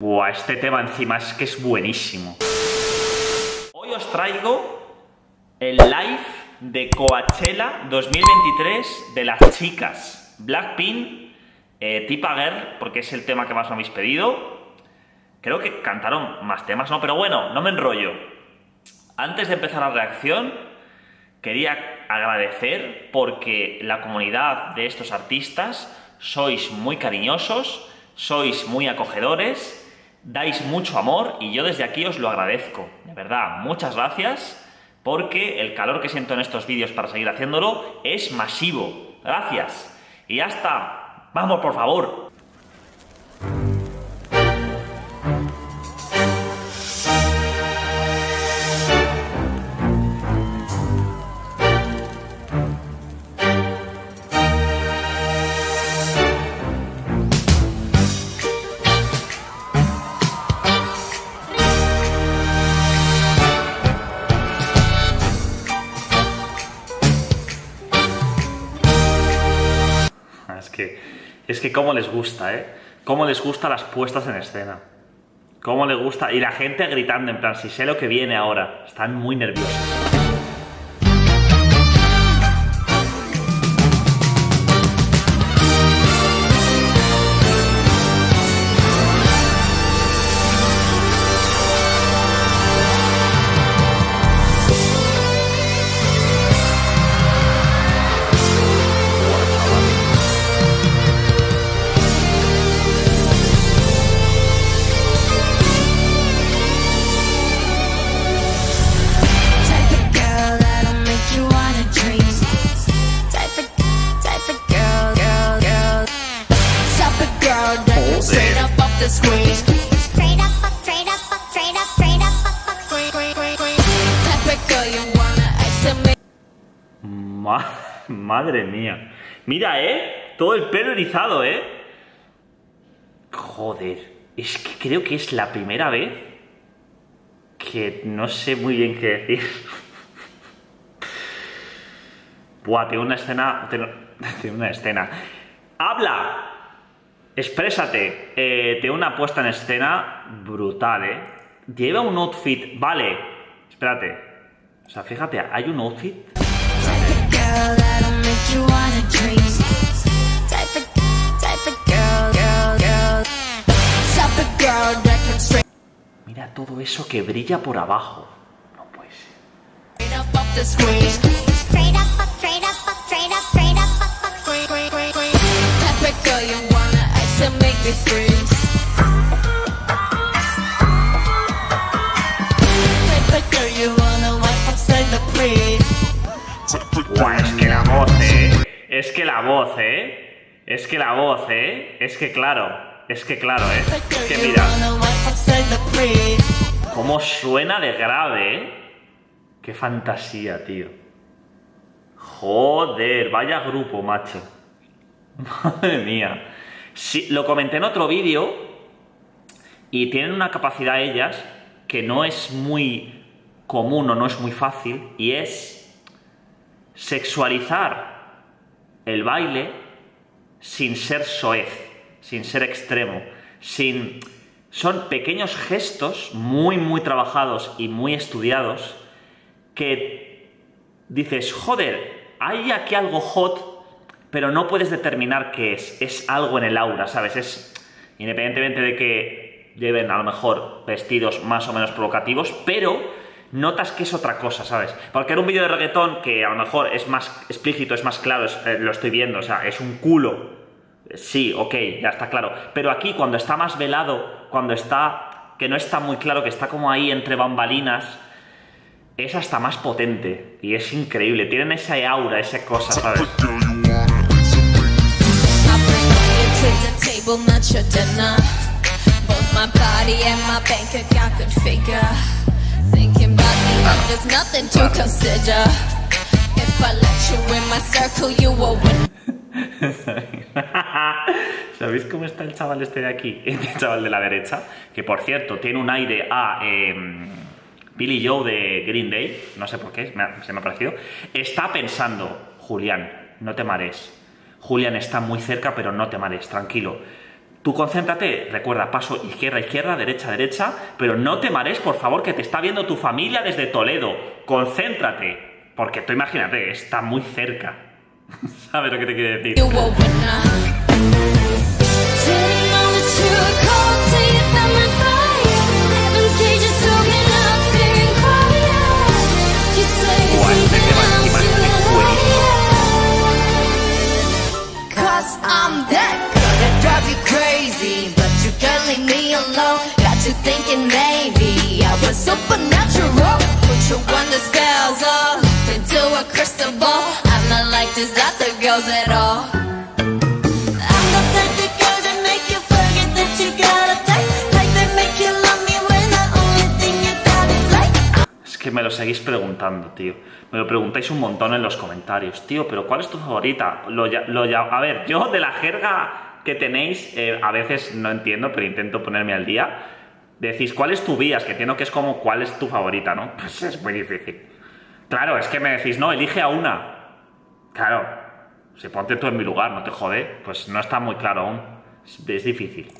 Buah, este tema encima es que es buenísimo. Hoy os traigo el live de Coachella 2023 de las chicas Blackpink, eh, Tipa porque es el tema que más me habéis pedido. Creo que cantaron más temas, ¿no? Pero bueno, no me enrollo. Antes de empezar la reacción, quería agradecer porque la comunidad de estos artistas sois muy cariñosos, sois muy acogedores dais mucho amor y yo desde aquí os lo agradezco. De verdad, muchas gracias porque el calor que siento en estos vídeos para seguir haciéndolo es masivo. Gracias. Y ya está. Vamos, por favor. Es que cómo les gusta, ¿eh? Cómo les gusta las puestas en escena. Cómo les gusta. Y la gente gritando, en plan, si sé lo que viene ahora. Están muy nerviosos. Madre mía. Mira, ¿eh? Todo el pelo erizado, ¿eh? Joder. Es que creo que es la primera vez que no sé muy bien qué decir. Buah, tengo una escena... Tengo una escena. ¡Habla! Exprésate. Eh, tengo una puesta en escena brutal, ¿eh? Lleva un outfit... Vale. Espérate. O sea, fíjate, hay un outfit... Mira todo eso que brilla por abajo. No puede es que la voz, ¿eh? Es que la voz, ¿eh? Es que la voz, ¿eh? Es que claro, es que claro, ¿eh? Es que mira. ¿Cómo suena de grave, eh? Qué fantasía, tío. Joder, vaya grupo, macho. Madre mía. Sí, lo comenté en otro vídeo y tienen una capacidad ellas que no es muy común o no es muy fácil y es sexualizar el baile sin ser soez, sin ser extremo, sin... Son pequeños gestos muy, muy trabajados y muy estudiados que dices, joder, hay aquí algo hot, pero no puedes determinar qué es. Es algo en el aura, ¿sabes? Es, independientemente de que lleven a lo mejor vestidos más o menos provocativos, pero notas que es otra cosa, ¿sabes? Porque era un vídeo de reggaetón que a lo mejor es más explícito, es más claro, eh, lo estoy viendo, o sea, es un culo. Sí, ok, ya está claro. Pero aquí, cuando está más velado, cuando está. que no está muy claro, que está como ahí entre bambalinas, es hasta más potente. Y es increíble. Tienen esa aura, esa cosa, ¿sabes? ¿Sabéis cómo está el chaval este de aquí? Este chaval de la derecha, que por cierto tiene un aire a em, Billy Joe de Green Day, no sé por qué, se me ha parecido. Está pensando, Julián, no te mares. Julián está muy cerca, pero no te mares, tranquilo. Tú concéntrate, recuerda, paso izquierda, izquierda, derecha, derecha, pero no te mares, por favor, que te está viendo tu familia desde Toledo. Concéntrate, porque tú imagínate, está muy cerca. ¿Sabes lo que te quiere decir? Es que me lo seguís preguntando, tío. Me lo preguntáis un montón en los comentarios. Tío, pero ¿cuál es tu favorita? Lo, lo, a ver, yo de la jerga que tenéis, eh, a veces no entiendo, pero intento ponerme al día decís, ¿cuál es tu vías? Que entiendo que es como, ¿cuál es tu favorita, no? Pues es muy difícil. Claro, es que me decís, no, elige a una. Claro, si ponte tú en mi lugar, no te jode, pues no está muy claro aún. Es, difícil.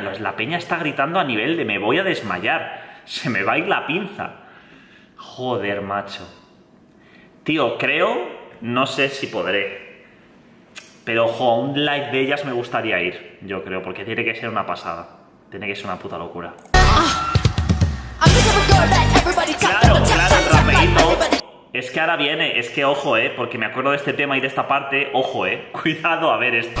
La peña, la peña está gritando a nivel de me voy a desmayar se me va a ir la pinza. Joder, macho. Tío, creo, no sé si podré. Pero, ojo, un like de ellas me gustaría ir, yo creo, porque tiene que ser una pasada. Tiene que ser una puta locura. Claro, claro, el. Es que ahora viene, es que ojo, eh, porque me acuerdo de este tema y de esta parte, ojo, eh. Cuidado a ver esto.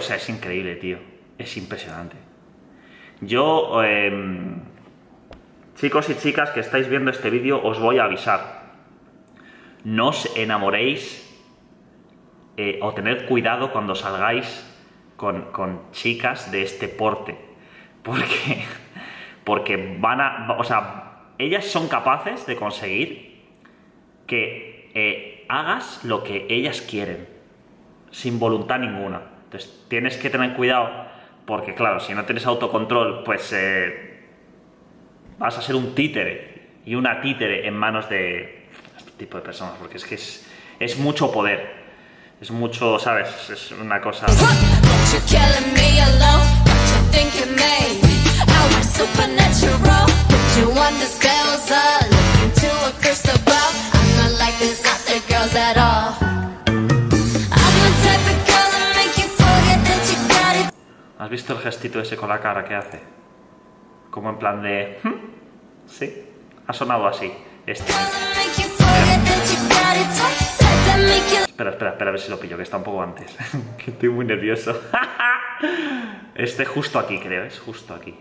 o sea, es increíble, tío. Es impresionante. Yo, em, chicos y chicas que estáis viendo este vídeo, os voy a avisar. No os enamoréis eh, o tened cuidado cuando salgáis con, con, chicas de este porte. Porque, porque van a... O sea, ellas son capaces de conseguir que eh, hagas lo que ellas quieren sin voluntad ninguna. Entonces tienes que tener cuidado porque claro, si no tienes autocontrol, pues eh, vas a ser un títere y una títere en manos de este tipo de personas, porque es que es, mucho poder. Es mucho, ¿sabes? Es una cosa... ¿Has visto el gestito ese con la cara que hace? Como en plan de... Hmm, sí, ha sonado así. Este. Espera, espera, espera, a ver si lo pillo, que está un poco antes. que estoy muy nervioso. este justo aquí, creo, es justo aquí.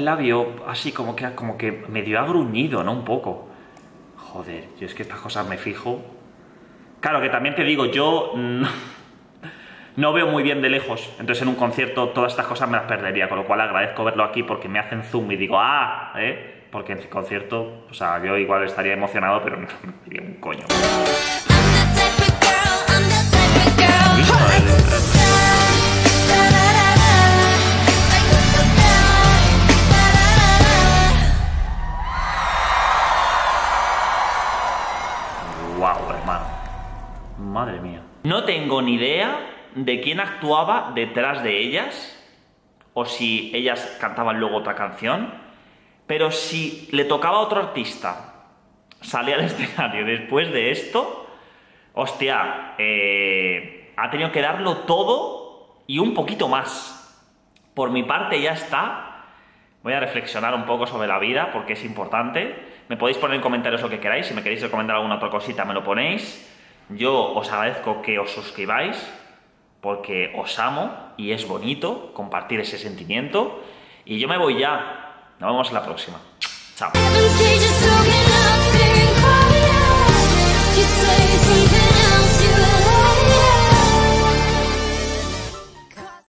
El labio? Así como que, como que medio ha gruñido, ¿no? Un poco. Joder, yo es que estas cosas me fijo. Claro, que también te digo, yo no, veo muy bien de lejos. Entonces en un concierto todas estas cosas me las perdería. Con lo cual agradezco verlo aquí porque me hacen zoom y digo, ¡ah! ¿eh? Porque en el concierto, o sea, yo igual estaría emocionado, pero no me diría un coño. Tengo ni idea de quién actuaba detrás de ellas, o si ellas cantaban luego otra canción, pero si le tocaba a otro artista salir al escenario después de esto, hostia, eh, ha tenido que darlo todo y un poquito más. Por mi parte ya está. Voy a reflexionar un poco sobre la vida porque es importante. Me podéis poner en comentarios lo que queráis. Si me queréis recomendar alguna otra cosita, me lo ponéis. Yo os agradezco que os suscribáis porque os amo y es bonito compartir ese sentimiento. Y yo me voy ya. Nos vemos en la próxima. Chao.